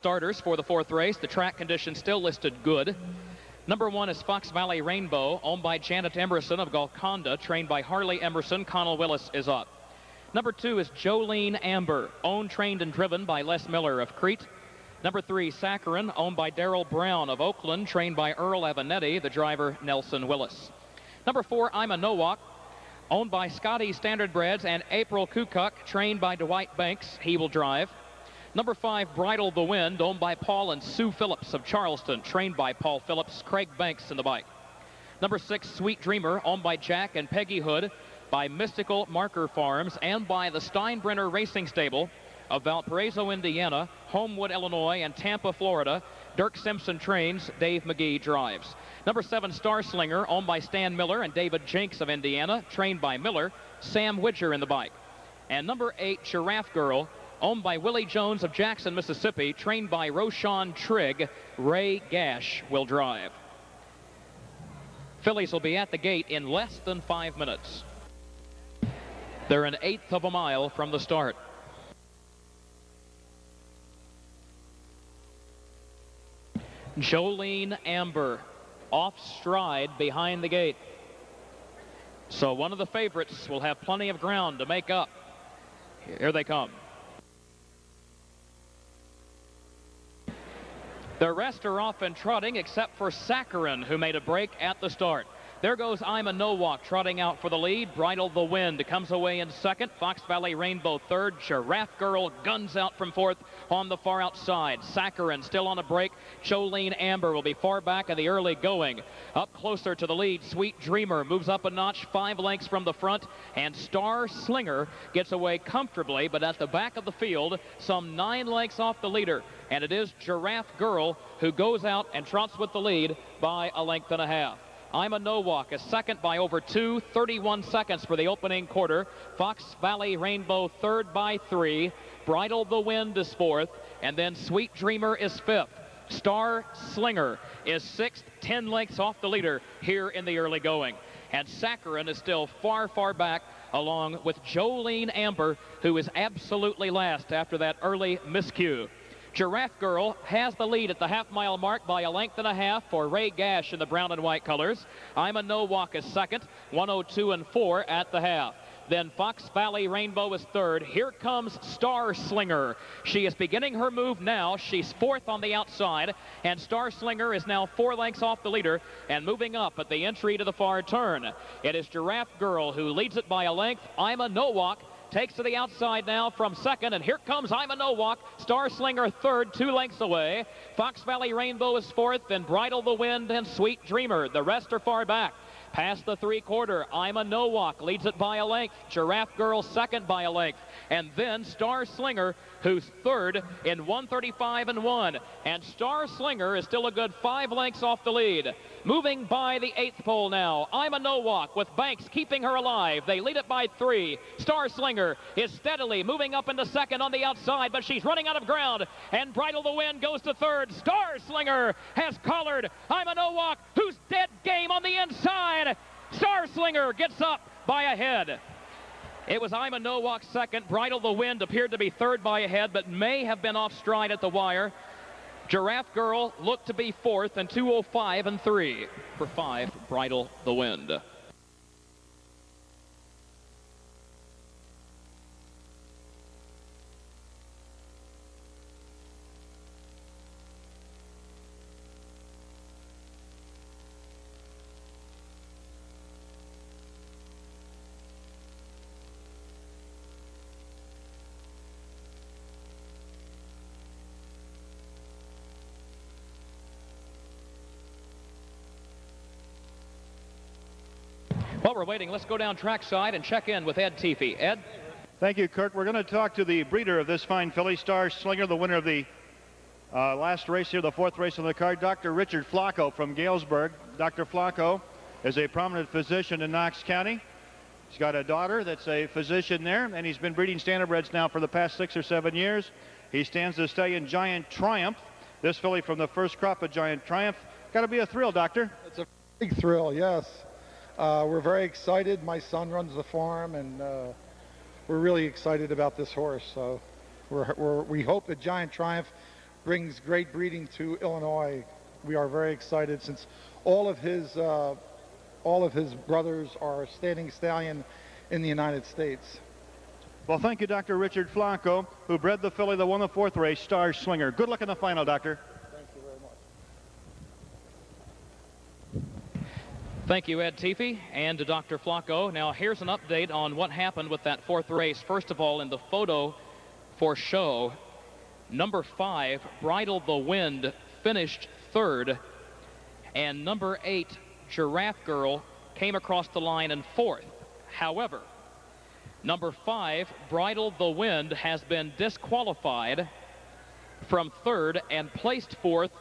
Starters for the fourth race. The track condition still listed good. Number one is Fox Valley Rainbow, owned by Janet Emerson of Golconda, trained by Harley Emerson. Connell Willis is up. Number two is Jolene Amber, owned, trained, and driven by Les Miller of Crete. Number three, Saccharin, owned by Daryl Brown of Oakland, trained by Earl Avanetti, the driver Nelson Willis. Number four, I'm a Nowak, owned by Scotty Standardbreds and April Kukuk, trained by Dwight Banks. He will drive. Number five, Bridle the Wind, owned by Paul and Sue Phillips of Charleston, trained by Paul Phillips, Craig Banks in the bike. Number six, Sweet Dreamer, owned by Jack and Peggy Hood, by Mystical Marker Farms, and by the Steinbrenner Racing Stable of Valparaiso, Indiana, Homewood, Illinois, and Tampa, Florida. Dirk Simpson trains, Dave McGee drives. Number seven, Star Slinger, owned by Stan Miller and David Jenks of Indiana, trained by Miller, Sam Widger in the bike. And number eight, Giraffe Girl, owned by Willie Jones of Jackson, Mississippi, trained by Roshan Trigg. Ray Gash will drive. Fillies will be at the gate in less than five minutes. They're an eighth of a mile from the start. Jolene Amber off stride behind the gate. So one of the favorites will have plenty of ground to make up. Here they come. The rest are off and trotting except for Saccharin, who made a break at the start. There goes I'm a Nowak trotting out for the lead. Bridle the Wind comes away in second. Fox Valley Rainbow third. Giraffe Girl guns out from fourth on the far outside. Saccharin still on a break. Jolene Amber will be far back in the early going. Up closer to the lead, Sweet Dreamer moves up a notch five lengths from the front. And Star Slinger gets away comfortably, but at the back of the field, some nine lengths off the leader. And it is Giraffe Girl who goes out and trots with the lead by a length and a half. I'm a Nowak, a second by over two, 31 seconds for the opening quarter. Fox Valley Rainbow third by three. Bridle the Wind is fourth, and then Sweet Dreamer is fifth. Star Slinger is sixth, 10 lengths off the leader here in the early going. And Saccharin is still far, far back along with Jolene Amber, who is absolutely last after that early miscue. Giraffe Girl has the lead at the half mile mark by a length and a half for Ray Gash in the brown and white colors. I'm a Nowak is second, 102 and 4 at the half. Then Fox Valley Rainbow is third. Here comes Star Slinger. She is beginning her move now. She's fourth on the outside, and Star Slinger is now four lengths off the leader and moving up at the entry to the far turn. It is Giraffe Girl who leads it by a length. I'm a Nowak takes to the outside now from second, and here comes I'm Nowak. Star Slinger third, two lengths away. Fox Valley Rainbow is fourth, then Bridle the Wind and Sweet Dreamer. The rest are far back. Past the three quarter, I'm a Nowak leads it by a length. Giraffe Girl second by a length. And then Star Slinger, who's third in 135 and 1. And Star Slinger is still a good five lengths off the lead. Moving by the eighth pole now. I'm a Nowak with Banks keeping her alive. They lead it by three. Star Slinger is steadily moving up into second on the outside, but she's running out of ground. And Bridle the Wind goes to third. Star Slinger has collared. I'm a Nowak who's dead game on the inside. Star Slinger gets up by a head. It was I'm a Nowak second. Bridle the Wind appeared to be third by a head, but may have been off stride at the wire. Giraffe Girl looked to be fourth and 205 and three for five. Bridle the Wind. While we're waiting, let's go down trackside and check in with Ed Teefee. Ed? Thank you, Kurt. We're going to talk to the breeder of this fine filly, Star Slinger, the winner of the uh, last race here, the fourth race on the card, Dr. Richard Flacco from Galesburg. Dr. Flacco is a prominent physician in Knox County. He's got a daughter that's a physician there, and he's been breeding standardbreds now for the past six or seven years. He stands the stallion Giant Triumph. This filly from the first crop of Giant Triumph. Got to be a thrill, Doctor. It's a big thrill, yes. Uh, we're very excited. My son runs the farm, and uh, we're really excited about this horse. So we're, we're, we hope that Giant Triumph brings great breeding to Illinois. We are very excited since all of his uh, all of his brothers are standing stallion in the United States. Well, thank you, Dr. Richard Flacco, who bred the filly that won the fourth race, Star Slinger. Good luck in the final, Doctor. Thank you very much. Thank you, Ed Teefee, and to Dr. Flacco. Now, here's an update on what happened with that fourth race. First of all, in the photo for show, number five, Bridle the Wind, finished third, and number eight, Giraffe Girl, came across the line in fourth. However, number five, Bridle the Wind, has been disqualified from third and placed fourth